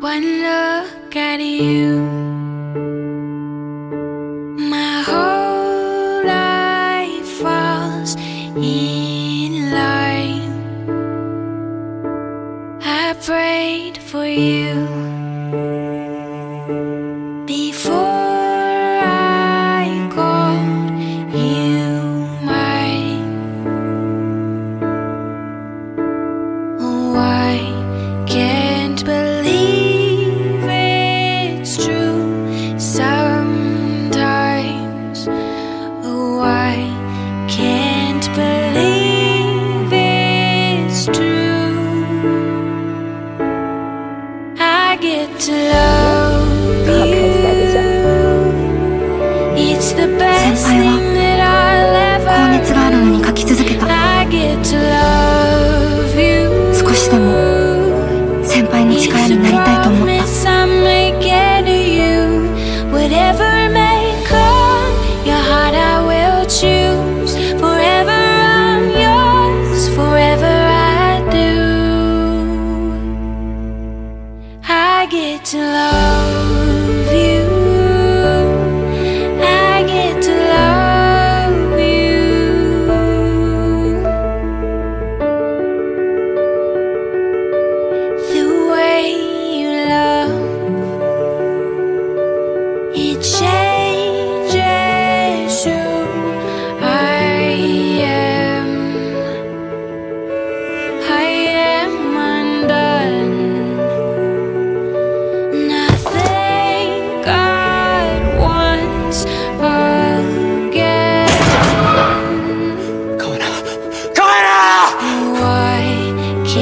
One look at you, my whole life falls in line. I prayed for you. It's the best I get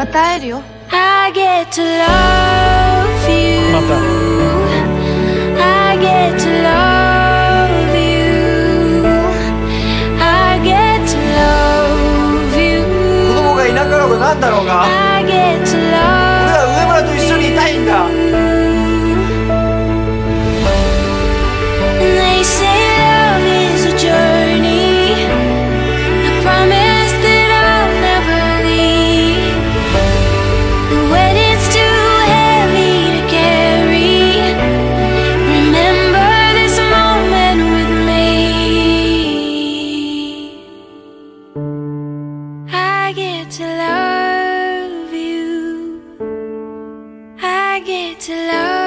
また会えるよ I get to love you また I get to love you I get to love you 子供がいなかろうがなんだろうが I get to I get to love you. I get to love.